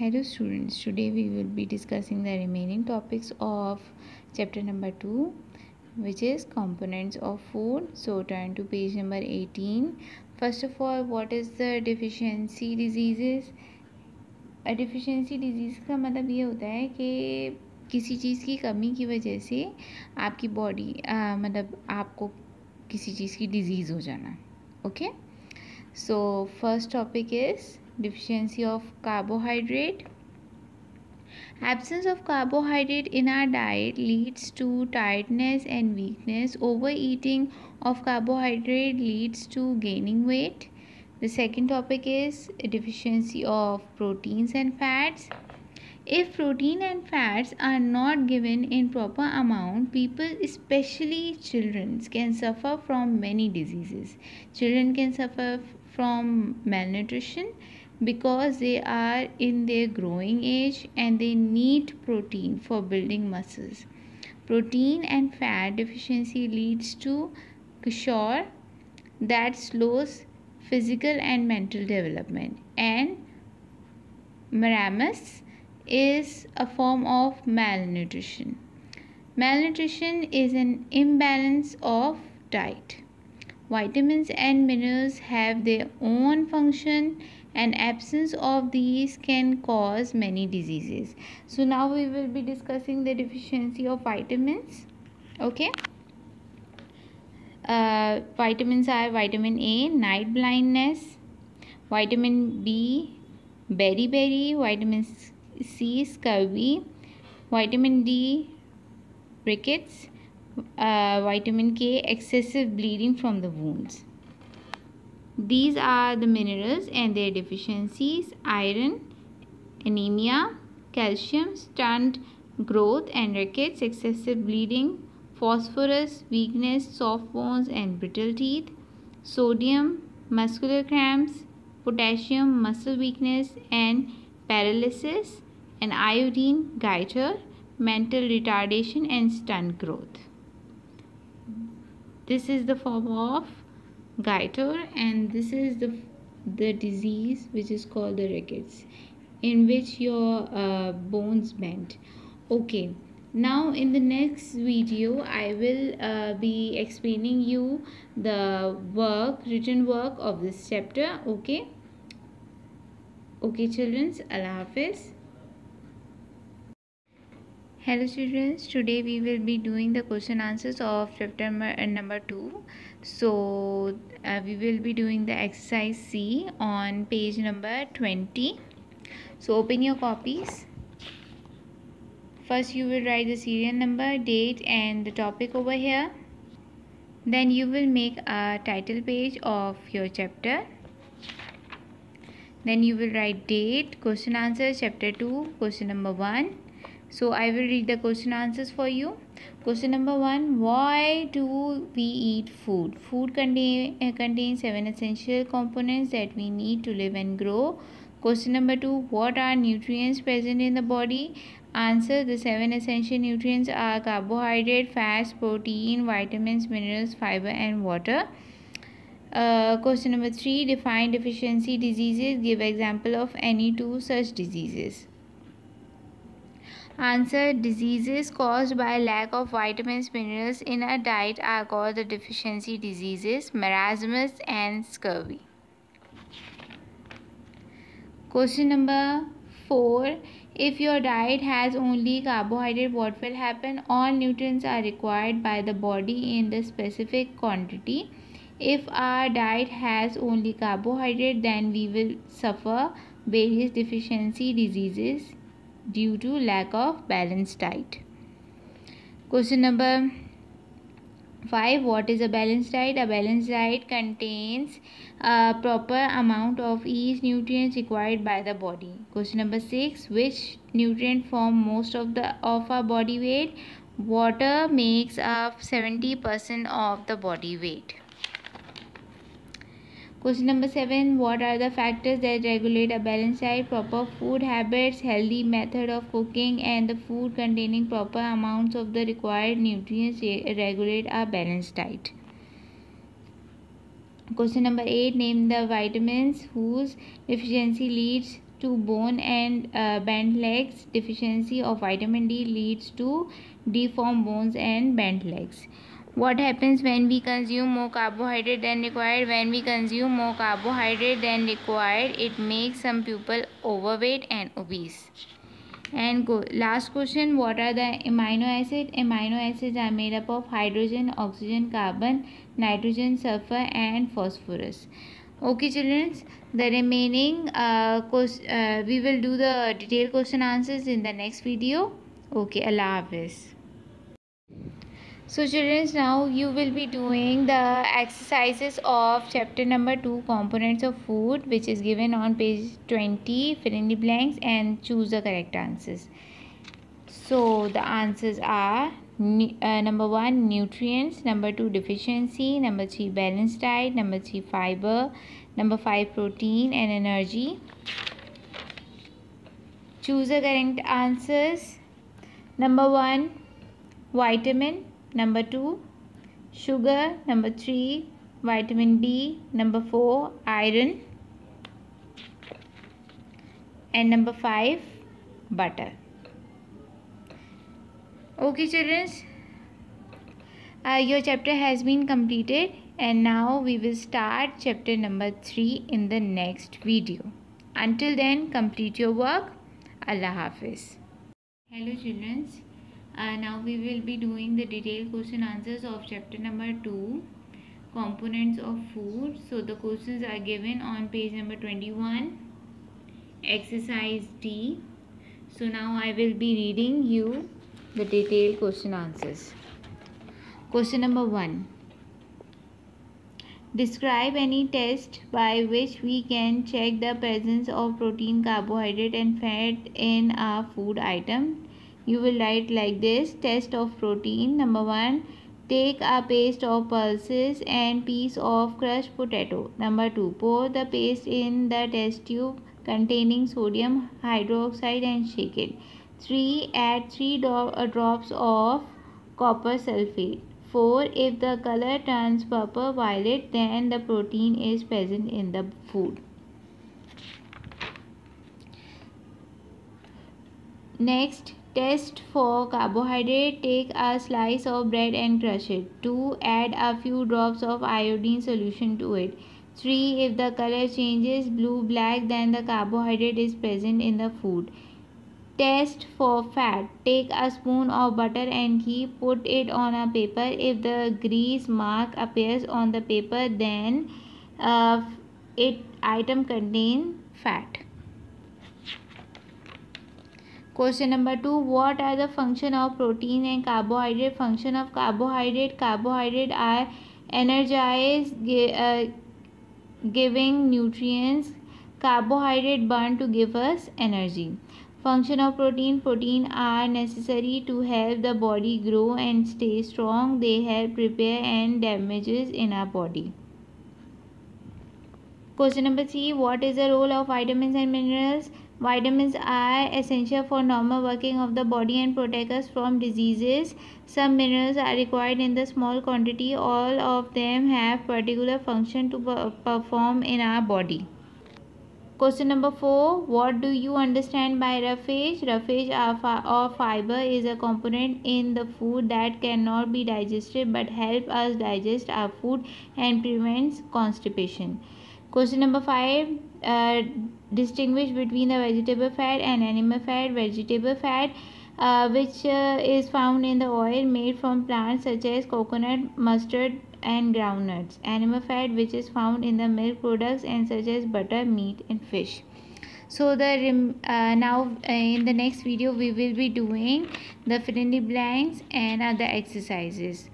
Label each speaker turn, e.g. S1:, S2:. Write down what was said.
S1: Hello students today we will be discussing the remaining topics of chapter number two which is components of food so turn to page number eighteen first of all what is the deficiency diseases a deficiency disease का मतलब ये होता है कि किसी चीज़ की कमी की वजह से आपकी बॉडी मतलब आपको किसी चीज़ की डिज़ीज़ हो जाना। Okay so first topic is deficiency of carbohydrate. Absence of carbohydrate in our diet leads to tiredness and weakness. Overeating of carbohydrate leads to gaining weight. The second topic is deficiency of proteins and fats. If protein and fats are not given in proper amount people especially children can suffer from many diseases. Children can suffer from malnutrition because they are in their growing age and they need protein for building muscles. Protein and fat deficiency leads to kwashiorkor that slows physical and mental development and marasmus is a form of malnutrition. Malnutrition is an imbalance of diet. Vitamins and minerals have their own function and absence of these can cause many diseases. So now we will be discussing the deficiency of vitamins okay? Uh, vitamins are vitamin a night blindness vitamin b beriberi vitamin c scurvy vitamin d rickets uh, vitamin k excessive bleeding from the wounds these are the minerals and their deficiencies iron, anemia, calcium, stunt growth and rickets, excessive bleeding, phosphorus, weakness, soft bones and brittle teeth, sodium, muscular cramps, potassium, muscle weakness and paralysis, and iodine, goiter, mental retardation and stunt growth. This is the form of goiter and this is the the disease which is called the rickets in which your uh, bones bend. Okay now in the next video i will uh, be explaining you the work written work of this chapter. Okay? Okay children allah hafiz hello students today we will be doing the question answers of chapter number 2 so uh, we will be doing the exercise C on page number 20 so open your copies. First you will write the serial number date and the topic over here. Then you will make a title page of your chapter. Then you will write date question answer chapter 2 question number 1 so i will read the question answers for you. Question number one why do we eat food? Food contain uh, contains seven essential components that we need to live and grow. Question number two what are nutrients present in the body? Answer the seven essential nutrients are carbohydrate fats protein vitamins minerals fiber and water. Uh, question number three define deficiency diseases. Give example of any two such diseases Answer Diseases caused by lack of vitamins minerals in a diet are called the deficiency diseases, marasmus and scurvy. Question number 4. If your diet has only carbohydrate, what will happen? All nutrients are required by the body in the specific quantity. If our diet has only carbohydrate, then we will suffer various deficiency diseases due to lack of balanced diet. Question number 5 what is a balanced diet? A balanced diet contains a proper amount of each nutrients required by the body. Question number 6 which nutrient form most of the of our body weight? Water makes up 70% of the body weight Question number 7. What are the factors that regulate a balanced diet? Proper food habits, healthy method of cooking and the food containing proper amounts of the required nutrients regulate a balanced diet. Question number 8. Name the vitamins whose deficiency leads to bone and uh, bent legs. Deficiency of vitamin D leads to deformed bones and bent legs. What happens when we consume more carbohydrate than required? When we consume more carbohydrate than required, it makes some people overweight and obese. And go, last question, what are the amino acids? Amino acids are made up of hydrogen, oxygen, carbon, nitrogen, sulfur and phosphorus okay children the remaining uh, uh, we will do the detailed question answers in the next video okay allah hafiz so children now you will be doing the exercises of chapter number 2 components of food which is given on page 20 fill in the blanks and choose the correct answers. So the answers are uh, number one nutrients number two deficiency number three balanced diet number three fiber number five protein and energy. Choose the correct answers. Number one vitamin number two sugar. Number three vitamin b. Number four iron. And number five butter. Okay children uh, your chapter has been completed and now we will start chapter number 3 in the next video. Until then complete your work. Allah hafiz. Hello children uh, now we will be doing the detailed question answers of chapter number 2 components of food so the questions are given on page number 21 exercise d so now i will be reading you the detailed question answers. Question number 1. Describe any test by which we can check the presence of protein, carbohydrate and fat in a food item. You will write like this. Test of protein. Number 1. Take a paste of pulses and piece of crushed potato. Number 2. Pour the paste in the test tube containing sodium hydroxide and shake it. 3. Add 3 uh, drops of copper sulfate. 4. If the color turns purple violet, then the protein is present in the food. Next, test for carbohydrate. Take a slice of bread and crush it. 2. Add a few drops of iodine solution to it. 3. If the color changes blue black, then the carbohydrate is present in the food. Test for fat. Take a spoon of butter and ghee, put it on a paper. If the grease mark appears on the paper, then uh, it item contains fat. Question number 2. What are the function of protein and carbohydrate? Function of carbohydrate. Carbohydrate are energized, uh, giving nutrients. Carbohydrate burn to give us energy. Function of protein. Protein are necessary to help the body grow and stay strong. They help repair and damages in our body. Question number 3. What is the role of vitamins and minerals? Vitamins are essential for normal working of the body and protect us from diseases. Some minerals are required in the small quantity. All of them have particular function to perform in our body. Question number 4. What do you understand by roughage? Roughage or fiber is a component in the food that cannot be digested but help us digest our food and prevents constipation. Question number 5. Uh, distinguish between the vegetable fat and animal fat. Vegetable fat uh, which uh, is found in the oil made from plants such as coconut, mustard, and groundnuts. Animal fat which is found in the milk products and such as butter, meat and fish. So the uh, now uh, in the next video we will be doing the the blanks and other exercises.